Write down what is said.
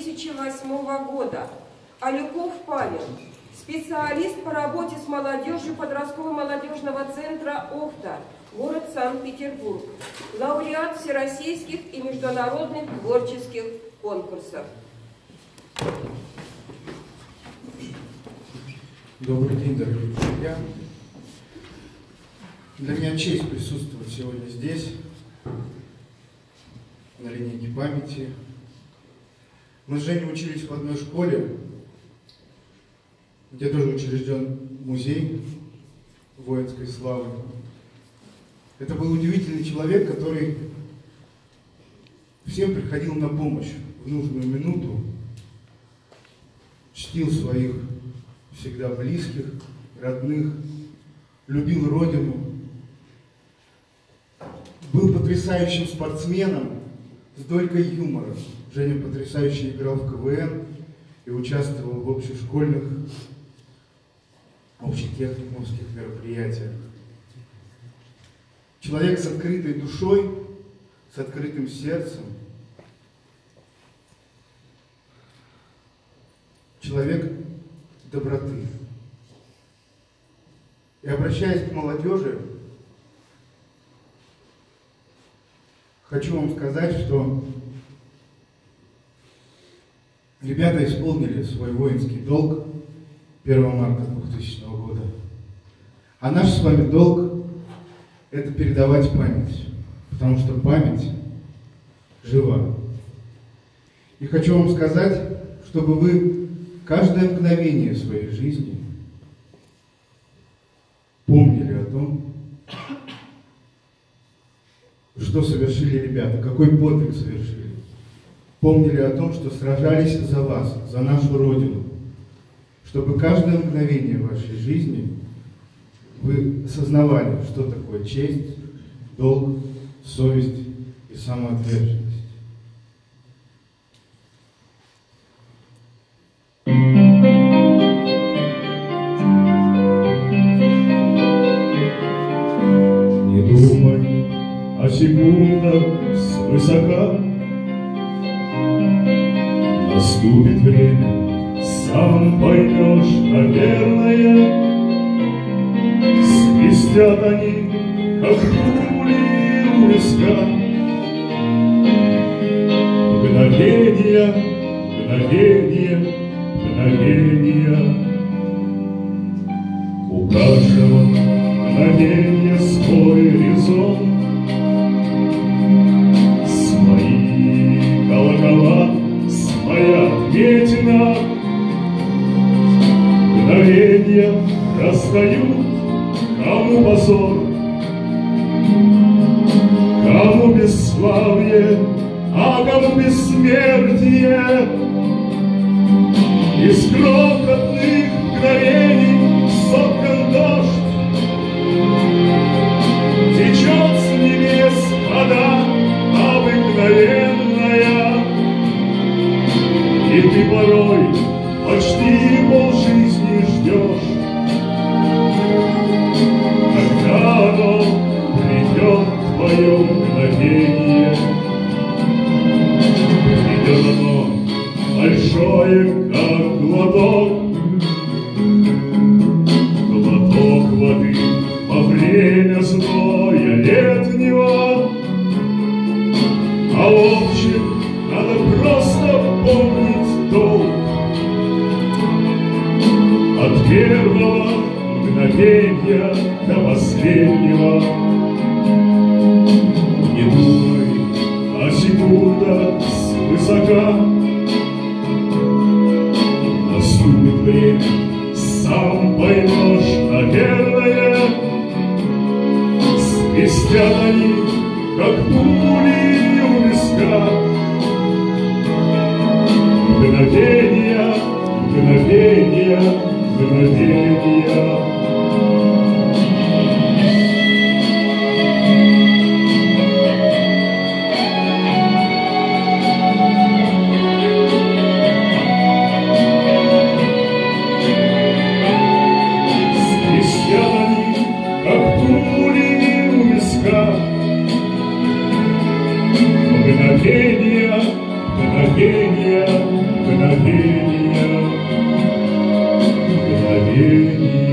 2008 года. Алюков Павел, специалист по работе с молодежью подросткового молодежного центра «Охта», город Санкт-Петербург, лауреат всероссийских и международных творческих конкурсов. Добрый день, дорогие друзья. Для меня честь присутствовать сегодня здесь, на линейке памяти. Мы с Женей учились в одной школе, где тоже учрежден музей воинской славы. Это был удивительный человек, который всем приходил на помощь в нужную минуту, чтил своих всегда близких, родных, любил Родину, был потрясающим спортсменом с долькой юмора. Женя потрясающе играл в КВН и участвовал в общешкольных, общетехниковских мероприятиях. Человек с открытой душой, с открытым сердцем. Человек доброты. И обращаясь к молодежи, хочу вам сказать, что ребята исполнили свой воинский долг 1 марта 2000 года. А наш с вами долг – это передавать память, потому что память жива. И хочу вам сказать, чтобы вы каждое мгновение своей жизни помнили о том, что совершили ребята, какой подвиг совершили. Помнили о том, что сражались за вас, за нашу Родину. Чтобы каждое мгновение вашей жизни вы сознавали, что такое честь, долг, совесть и самоотверженность. Не думай о секундах свысока Наступит время, сам поймешь, наверное. Свистят они, как пули у виска. Мгновения, мгновения, мгновения у каждого мгновения свой резон. Свои колокола, Расстают, кому позор Кому бесславие, а кому бессмертие. Из крохотных мгновений большое, как глоток глоток воды во время зноя летнего. А в общем, надо просто помнить долг. От первого мгновения до последнего. Не думай о секундах свысока, Свистят они, как пули у виска. Мгновения, мгновения, мгновения, мгновения, мгновения, мгновения.